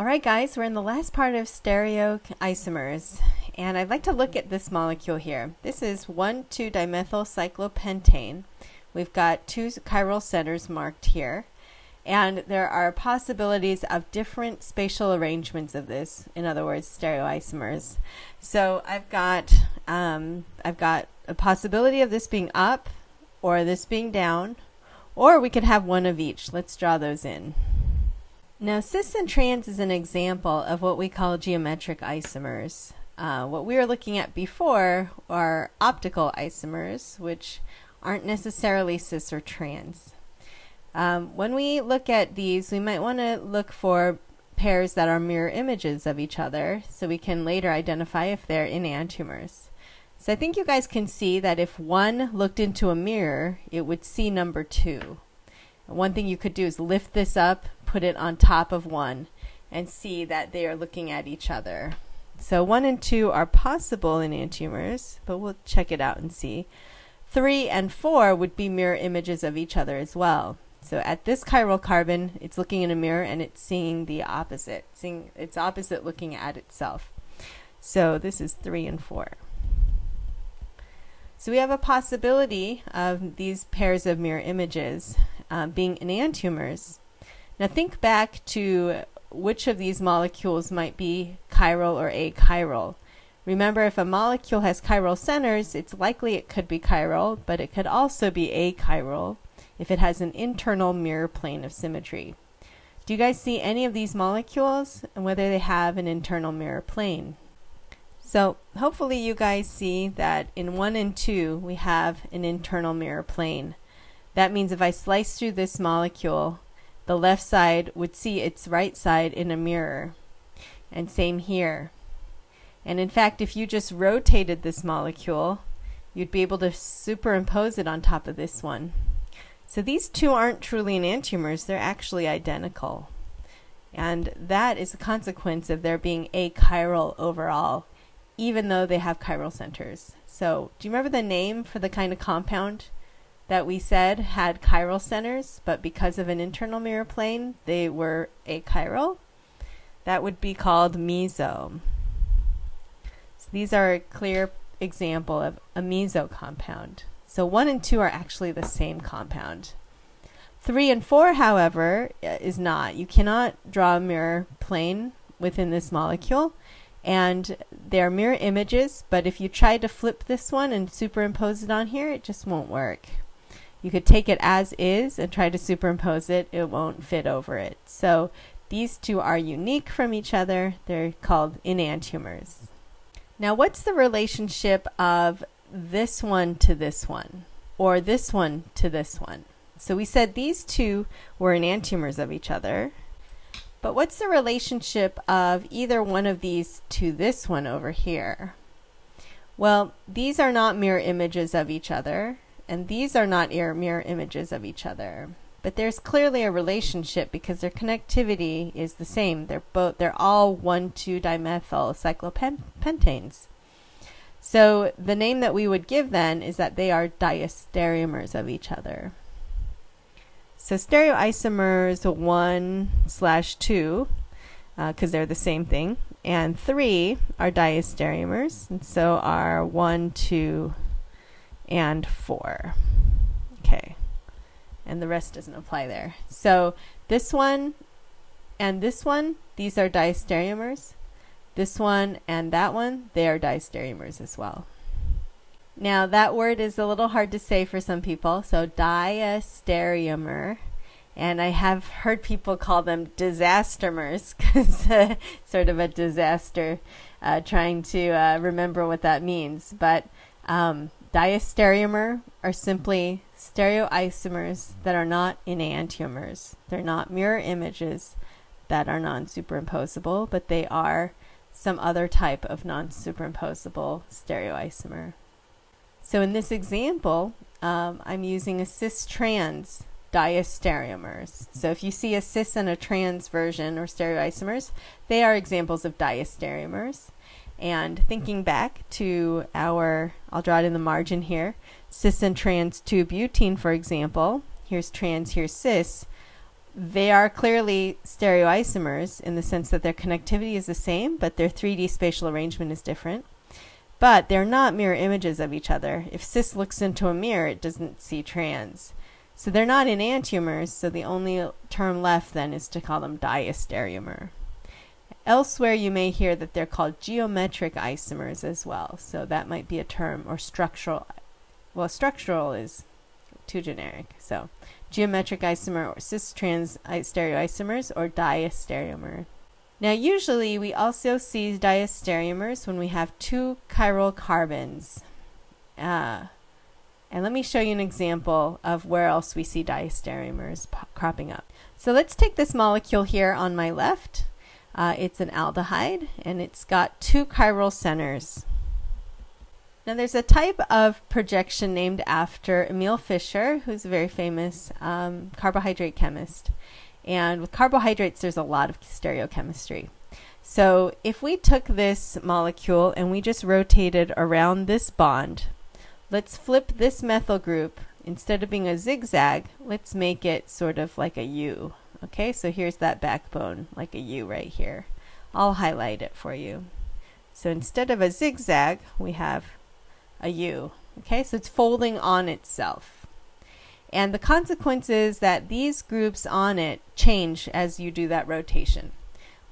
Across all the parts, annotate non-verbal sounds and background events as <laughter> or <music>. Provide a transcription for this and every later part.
All right, guys, we're in the last part of stereoisomers, and I'd like to look at this molecule here. This is 1,2-dimethylcyclopentane. We've got two chiral centers marked here, and there are possibilities of different spatial arrangements of this, in other words, stereoisomers. So I've got, um, I've got a possibility of this being up, or this being down, or we could have one of each. Let's draw those in. Now, cis and trans is an example of what we call geometric isomers. Uh, what we were looking at before are optical isomers, which aren't necessarily cis or trans. Um, when we look at these, we might want to look for pairs that are mirror images of each other so we can later identify if they're enantiomers. So I think you guys can see that if one looked into a mirror, it would see number two. One thing you could do is lift this up, put it on top of one, and see that they are looking at each other. So 1 and 2 are possible in enantiomers, but we'll check it out and see. 3 and 4 would be mirror images of each other as well. So at this chiral carbon, it's looking in a mirror and it's seeing the opposite, seeing its opposite looking at itself. So this is 3 and 4. So we have a possibility of these pairs of mirror images um, being enantiomers. Now think back to which of these molecules might be chiral or achiral. Remember, if a molecule has chiral centers, it's likely it could be chiral, but it could also be achiral if it has an internal mirror plane of symmetry. Do you guys see any of these molecules and whether they have an internal mirror plane? So hopefully you guys see that in 1 and 2 we have an internal mirror plane. That means if I slice through this molecule, the left side would see its right side in a mirror. And same here. And in fact, if you just rotated this molecule, you'd be able to superimpose it on top of this one. So these two aren't truly enantiomers, they're actually identical. And that is a consequence of there being achiral overall, even though they have chiral centers. So do you remember the name for the kind of compound that we said had chiral centers, but because of an internal mirror plane, they were achiral. That would be called meso. So these are a clear example of a meso compound. So 1 and 2 are actually the same compound. 3 and 4, however, is not. You cannot draw a mirror plane within this molecule. And they're mirror images, but if you try to flip this one and superimpose it on here, it just won't work. You could take it as is and try to superimpose it. It won't fit over it. So these two are unique from each other. They're called enantiomers. Now what's the relationship of this one to this one? Or this one to this one? So we said these two were enantiomers of each other. But what's the relationship of either one of these to this one over here? Well, these are not mirror images of each other and these are not mirror images of each other. But there's clearly a relationship because their connectivity is the same. They're both they're all 1,2-dimethyl cyclopentanes. So the name that we would give then is that they are diastereomers of each other. So stereoisomers 1 slash 2, because uh, they're the same thing, and 3 are diastereomers, and so are 1, 2, and 4. Okay. And the rest doesn't apply there. So this one and this one, these are diastereomers. This one and that one, they are diastereomers as well. Now that word is a little hard to say for some people. So diastereomer. And I have heard people call them disastermers <laughs> because uh, sort of a disaster uh, trying to uh, remember what that means. But um, Diastereomer are simply stereoisomers that are not enantiomers. They're not mirror images that are non-superimposable, but they are some other type of non-superimposable stereoisomer. So in this example, um, I'm using a cis-trans diastereomers. So if you see a cis and a trans version or stereoisomers, they are examples of diastereomers. And thinking back to our, I'll draw it in the margin here, cis and trans 2-butene, for example. Here's trans, here's cis. They are clearly stereoisomers in the sense that their connectivity is the same, but their 3D spatial arrangement is different. But they're not mirror images of each other. If cis looks into a mirror, it doesn't see trans. So they're not enantiomers, so the only term left then is to call them diastereomer. Elsewhere, you may hear that they're called geometric isomers as well. So that might be a term, or structural. Well, structural is too generic. So geometric isomer or cis-trans stereoisomers or diastereomer. Now usually we also see diastereomers when we have two chiral carbons. Uh, and let me show you an example of where else we see diastereomers cropping up. So let's take this molecule here on my left. Uh, it's an aldehyde and it's got two chiral centers. Now, there's a type of projection named after Emil Fischer, who's a very famous um, carbohydrate chemist. And with carbohydrates, there's a lot of stereochemistry. So, if we took this molecule and we just rotated around this bond, let's flip this methyl group. Instead of being a zigzag, let's make it sort of like a U. Okay, so here's that backbone, like a U right here. I'll highlight it for you. So instead of a zigzag, we have a U. Okay, so it's folding on itself. And the consequence is that these groups on it change as you do that rotation.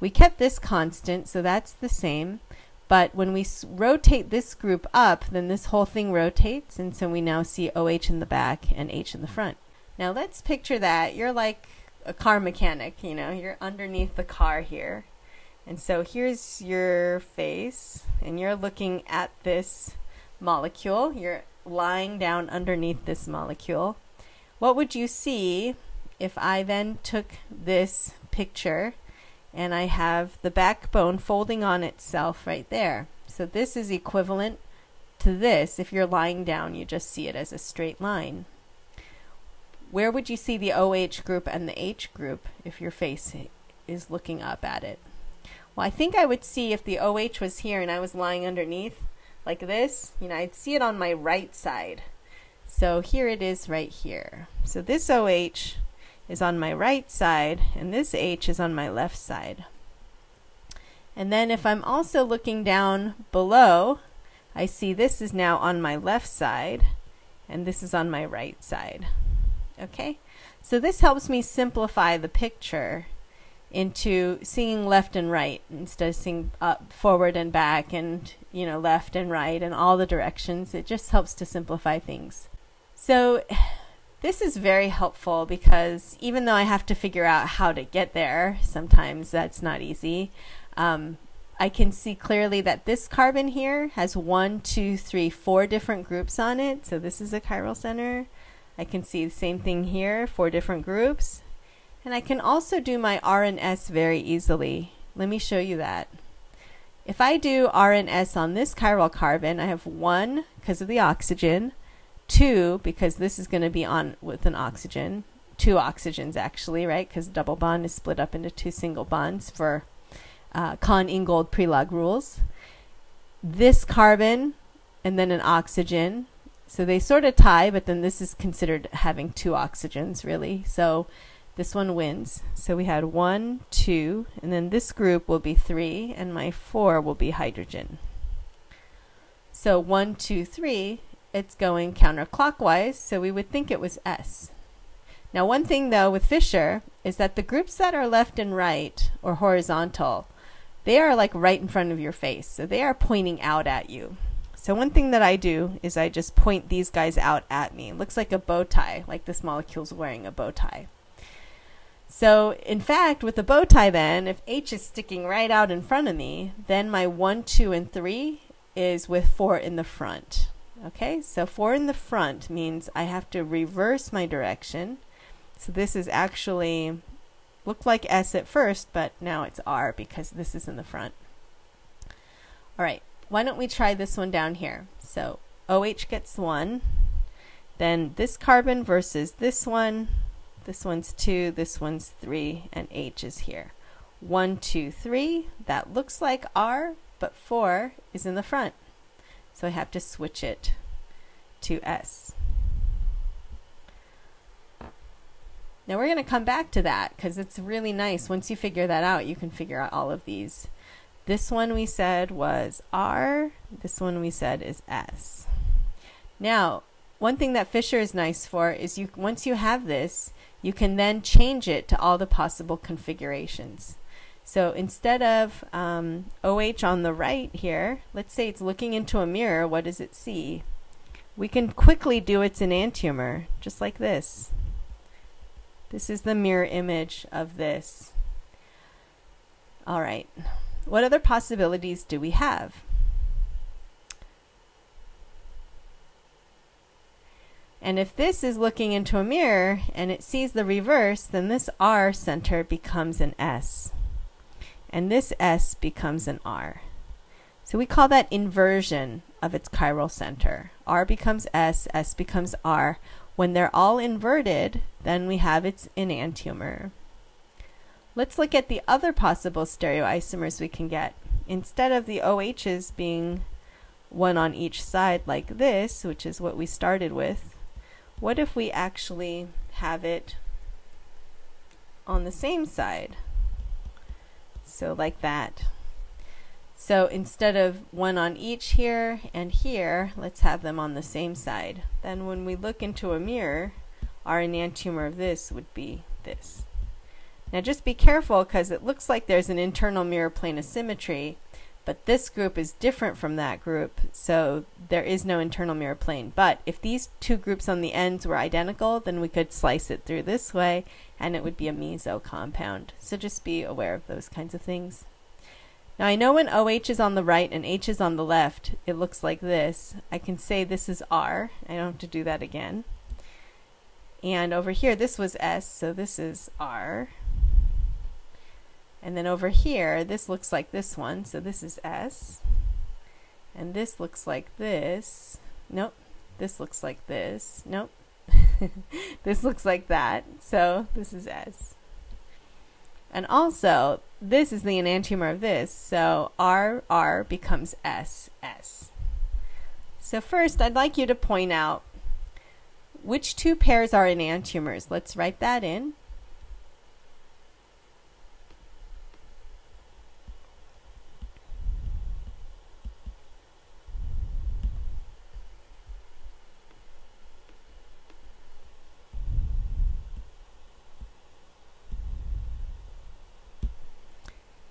We kept this constant, so that's the same. But when we rotate this group up, then this whole thing rotates, and so we now see OH in the back and H in the front. Now let's picture that. You're like a car mechanic, you know, you're underneath the car here. And so here's your face, and you're looking at this molecule. You're lying down underneath this molecule. What would you see if I then took this picture and I have the backbone folding on itself right there? So this is equivalent to this. If you're lying down, you just see it as a straight line. Where would you see the OH group and the H group if your face is looking up at it? Well, I think I would see if the OH was here and I was lying underneath, like this, you know, I'd see it on my right side. So here it is right here. So this OH is on my right side and this H is on my left side. And then if I'm also looking down below, I see this is now on my left side and this is on my right side. Okay, so this helps me simplify the picture into seeing left and right instead of seeing up, forward and back and you know left and right and all the directions. It just helps to simplify things. So this is very helpful because even though I have to figure out how to get there sometimes that's not easy um, I can see clearly that this carbon here has one two three four different groups on it. So this is a chiral center I can see the same thing here four different groups and I can also do my R and S very easily. Let me show you that. If I do R and S on this chiral carbon, I have one because of the oxygen, two because this is going to be on with an oxygen, two oxygens actually, right? Because double bond is split up into two single bonds for uh, Cahn-Ingold-Prelog rules. This carbon and then an oxygen. So they sort of tie, but then this is considered having two oxygens really. So this one wins. So we had one, two, and then this group will be three, and my four will be hydrogen. So one, two, three, it's going counterclockwise, so we would think it was S. Now one thing though with Fischer is that the groups that are left and right, or horizontal, they are like right in front of your face, so they are pointing out at you. So one thing that I do is I just point these guys out at me. It looks like a bow tie, like this molecule's wearing a bow tie. So, in fact, with the bow tie, then, if H is sticking right out in front of me, then my 1, 2, and 3 is with 4 in the front. Okay, so 4 in the front means I have to reverse my direction. So this is actually, looked like S at first, but now it's R because this is in the front. All right, why don't we try this one down here? So OH gets 1, then this carbon versus this one, this one's 2, this one's 3, and H is here. 1, 2, 3, that looks like R, but 4 is in the front. So I have to switch it to S. Now we're going to come back to that because it's really nice. Once you figure that out, you can figure out all of these. This one we said was R. This one we said is S. Now, one thing that Fischer is nice for is you once you have this, you can then change it to all the possible configurations. So instead of um, OH on the right here, let's say it's looking into a mirror, what does it see? We can quickly do its enantiomer, just like this. This is the mirror image of this. All right. What other possibilities do we have? And if this is looking into a mirror and it sees the reverse, then this R center becomes an S. And this S becomes an R. So we call that inversion of its chiral center. R becomes S, S becomes R. When they're all inverted, then we have its enantiomer. Let's look at the other possible stereoisomers we can get. Instead of the OHs being one on each side like this, which is what we started with, what if we actually have it on the same side? So like that. So instead of one on each here and here, let's have them on the same side. Then when we look into a mirror, our enantiomer of this would be this. Now just be careful because it looks like there's an internal mirror plane asymmetry, but this group is different from that group, so there is no internal mirror plane. But if these two groups on the ends were identical, then we could slice it through this way, and it would be a meso compound. So just be aware of those kinds of things. Now I know when OH is on the right and H is on the left, it looks like this. I can say this is R. I don't have to do that again. And over here, this was S, so this is R. And then over here, this looks like this one, so this is S. And this looks like this. Nope. This looks like this. Nope. <laughs> this looks like that. So this is S. And also, this is the enantiomer of this. So R, R becomes S, S. So first, I'd like you to point out which two pairs are enantiomers. Let's write that in.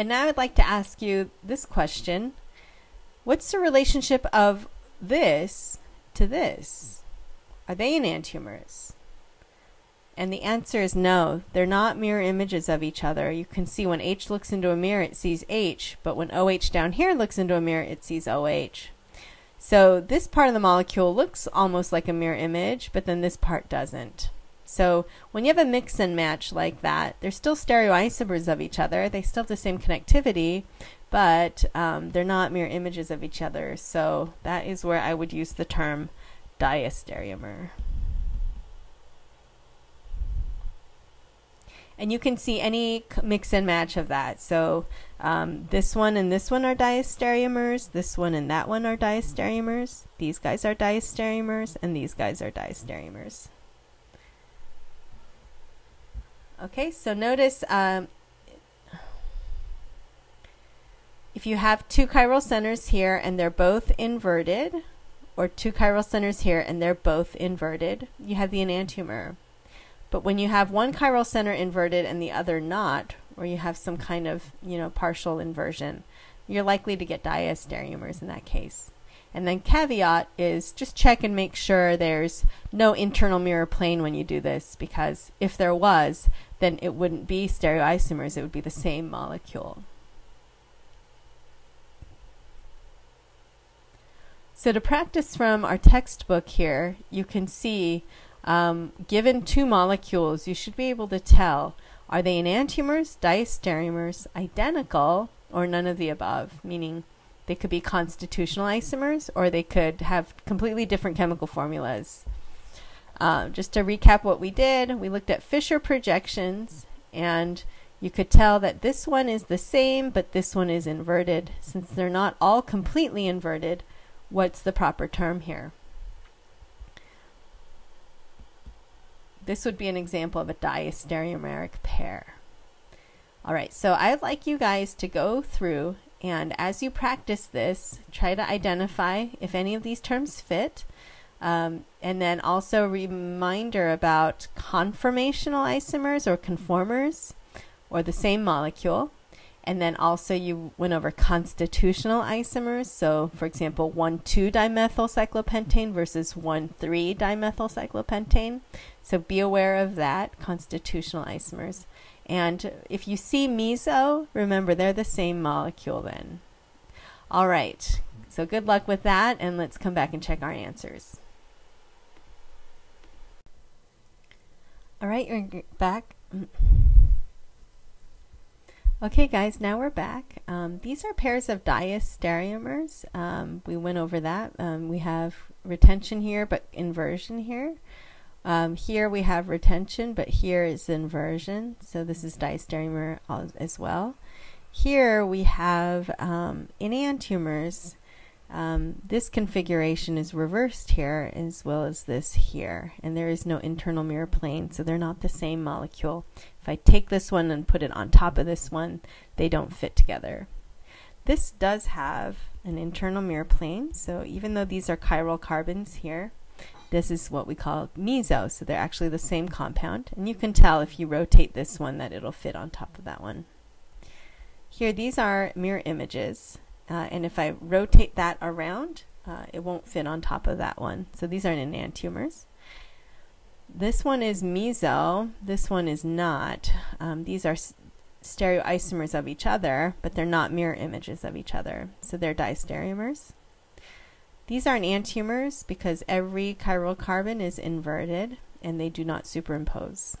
And now I'd like to ask you this question. What's the relationship of this to this? Are they enantiomers? And the answer is no. They're not mirror images of each other. You can see when H looks into a mirror, it sees H, but when OH down here looks into a mirror, it sees OH. So this part of the molecule looks almost like a mirror image, but then this part doesn't. So when you have a mix and match like that, they're still stereoisomers of each other. They still have the same connectivity, but um, they're not mirror images of each other. So that is where I would use the term diastereomer. And you can see any mix and match of that. So um, this one and this one are diastereomers. This one and that one are diastereomers. These guys are diastereomers. And these guys are diastereomers. Okay, so notice um, if you have two chiral centers here and they're both inverted, or two chiral centers here and they're both inverted, you have the enantiomer. But when you have one chiral center inverted and the other not, or you have some kind of, you know, partial inversion, you're likely to get diastereomers in that case. And then caveat is just check and make sure there's no internal mirror plane when you do this, because if there was, then it wouldn't be stereoisomers, it would be the same molecule. So to practice from our textbook here, you can see um, given two molecules, you should be able to tell are they enantiomers, diastereomers, identical, or none of the above, meaning they could be constitutional isomers or they could have completely different chemical formulas. Uh, just to recap what we did, we looked at Fischer projections and you could tell that this one is the same, but this one is inverted. Since they're not all completely inverted, what's the proper term here? this would be an example of a diastereomeric pair. All right, so I'd like you guys to go through and as you practice this, try to identify if any of these terms fit. Um, and then also reminder about conformational isomers or conformers or the same molecule. And then also you went over constitutional isomers. So for example, 1,2-dimethylcyclopentane versus 1,3-dimethylcyclopentane. So be aware of that, constitutional isomers. And if you see meso, remember they're the same molecule then. All right, so good luck with that, and let's come back and check our answers. All right, you're back. Okay, guys, now we're back. Um, these are pairs of diastereomers. Um, we went over that. Um, we have retention here, but inversion here. Um, here we have retention, but here is inversion. So this is diastereomer as well. Here we have um, enantiomers. Um, this configuration is reversed here as well as this here. And there is no internal mirror plane, so they're not the same molecule. If I take this one and put it on top of this one, they don't fit together. This does have an internal mirror plane, so even though these are chiral carbons here, this is what we call meso, so they're actually the same compound. And you can tell if you rotate this one that it'll fit on top of that one. Here, these are mirror images. Uh, and if I rotate that around, uh, it won't fit on top of that one. So these aren't enantiomers. This one is meso. This one is not. Um, these are stereoisomers of each other, but they're not mirror images of each other. So they're diastereomers. These aren't enantiomers because every chiral carbon is inverted and they do not superimpose.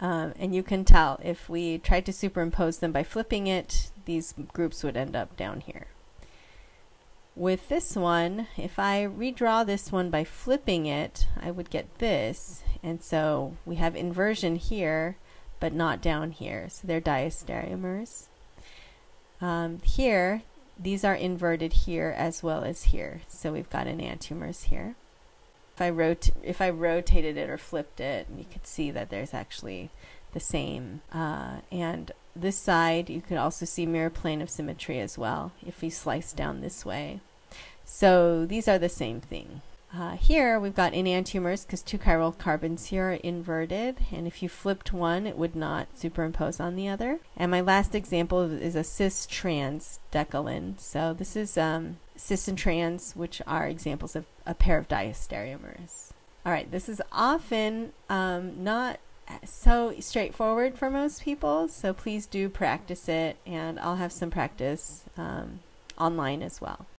Um, and you can tell if we tried to superimpose them by flipping it, these groups would end up down here. With this one, if I redraw this one by flipping it, I would get this. And so we have inversion here, but not down here. So they're diastereomers. Um, here, these are inverted here as well as here. So we've got enantiomers here. If I, rot if I rotated it or flipped it, you could see that there's actually the same. Uh, and this side, you could also see mirror plane of symmetry as well if we slice down this way. So these are the same thing. Uh, here we've got enantiomers because two chiral carbons here are inverted and if you flipped one it would not superimpose on the other. And my last example is a cis-trans decalin. So this is um, cis and trans which are examples of a pair of diastereomers. Alright, this is often um, not so straightforward for most people so please do practice it and I'll have some practice um, online as well.